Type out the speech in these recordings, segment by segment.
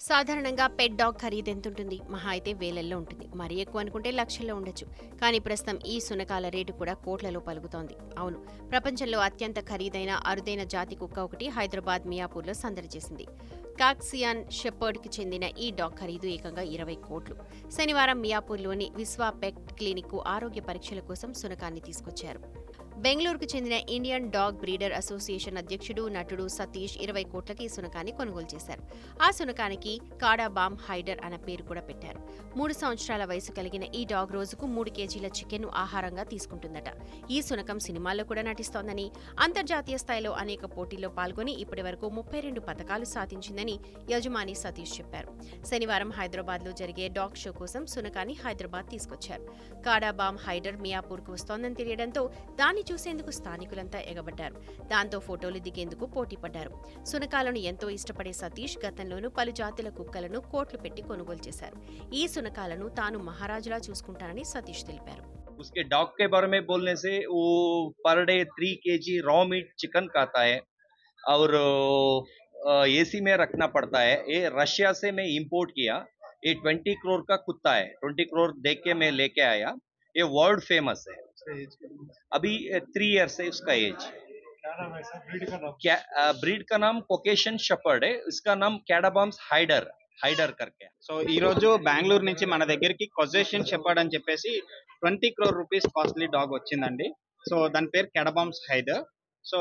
సాధారణంగా pet dog ఖరీదు ఎంత ఉంటుంది మహా అయితే వేలల్లో ఉంటుంది. మరీ ఎక్కువ అనుకుంటే లక్షల్లో ఉండొచ్చు. కానీ ప్రస్తుతం ఈ సునకాల రేటు కూడా కోట్లలో పలుకుతోంది. అవును ప్రపంచంలో అత్యంత ఖరీదైన అరుదైన జాతి కుక్క ఒకటి హైదరాబాద్ మియాపూర్లో సందడి చేసింది. కాక్సియాన్ షెపర్డ్కి చెందిన ఈ డాగ్ ఖరీదు ఏకంగా ఇరవై కోట్లు. శనివారం మియాపూర్లోని విశ్వా పెట్ క్లినిక్కు ఆరోగ్య పరీక్షల కోసం సునకాన్ని తీసుకొచ్చారు. బెంగళూరుకు చెందిన ఇండియన్ డాగ్ బ్రీడర్ అసోసియేషన్ అధ్యక్షుడు నటుడు సతీష్ ఇరవై కోట్లకి ఈ సునకాన్ని కొనుగోలు చేశారు. ఆ సునకానికి కాడాబామ్ హైడర్ అన్న పేరు కూడా పెట్టారు. మూడు సంవత్సరాల వయసు కలిగిన ఈ డాగ్ రోజుకు మూడు కేజీల చికెన్ ఆహారంగా తీసుకుంటుందట. ఈ సునకం సినిమాల్లో కూడా నటిస్తోందని అంతర్జాతీయ స్థాయిలో అనేక పోటీల్లో పాల్గొని ఇప్పటి వరకు ముప్పై రెండు పథకాలు సాధించిందని యజమాని సతీష్ చెప్పారు శనివారం హైదరాబాద్లో జరిగే డాగ్ షో కోసం సునకాన్ని హైదరాబాద్ తీసుకొచ్చారు కాడాబామ్ హైడర్ మియాపూర్కు వస్తోందని తెలియడంతో దాన్ని చూసేందుకు స్థానికులంతా ఎగబడ్డారు దాంతో ఫోటోలు దిగేందుకు పోటీ పడ్డారు సునకాలను ఎంతో ఇష్టపడే సతీష్ గతంలోనూ పలు జాతుల కుక్కలను కోట్లు పెట్టి కొనుగోలు చేశారు ఈ సునకాలను తాను మహారాజులా చూసుకుంటానని సతీష్ తెలిపారు उसके डॉग के बारे में बोलने से वो पर डे थ्री के जी रॉ मीट चिकन खाता है और एसी में रखना पड़ता है ये रशिया से मैं इंपोर्ट किया ये ट्वेंटी करोड़ का कुत्ता है ट्वेंटी करोड़ देख के मैं लेके आया ये वर्ल्ड फेमस है अभी थ्री इयर्स है उसका एज क्या नाम है सर ब्रीड का नाम क्या ब्रीड का नाम कोकेशन शपर्ड है इसका नाम कैडाबाम्स हाइडर हाइडर करके है సో ఈ రోజు బెంగళూరు నుంచి మన దగ్గరికి కొజేషన్ షెపర్డ్ అని చెప్పేసి twenty crore rupees costly dog వచ్చిందండి సో దాని పేరు కెడబామ్స్ హైదర్ సో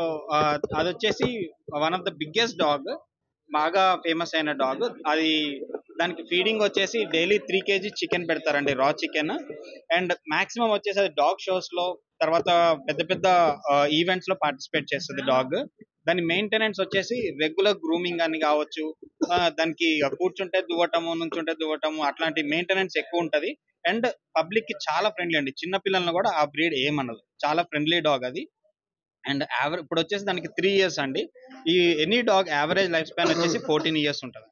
అది వచ్చేసి one of the biggest dog బాగా ఫేమస్ అయిన డాగ్ అది దానికి ఫీడింగ్ వచ్చేసి డైలీ త్రీ కేజీ చికెన్ పెడతారండి రా చికెన్ అండ్ మాక్సిమం వచ్చేసి అది డాగ్ షోస్లో తర్వాత పెద్ద పెద్ద ఈవెంట్స్లో పార్టిసిపేట్ చేస్తుంది డాగ్ దాని మెయింటెనెన్స్ వచ్చేసి రెగ్యులర్ గ్రూమింగ్ అని కావచ్చు దానికి కూర్చుంటే దువ్వటము నుంచుంటే దువ్వటము అట్లాంటి మెయింటెనెన్స్ ఎక్కువ ఉంటది. అండ్ పబ్లిక్కి చాలా ఫ్రెండ్లీ అండి. చిన్న పిల్లల్ని కూడా ఆ బ్రీడ్ ఏమనదు. చాలా ఫ్రెండ్లీ డాగ్ అది. అండ్ యావరేజ్ ఇప్పుడు వచ్చేసి దానికి త్రీ ఇయర్స్ అండి. ఈ any dog average life span వచ్చేసి ఫోర్టీన్ ఇయర్స్ ఉంటుంది.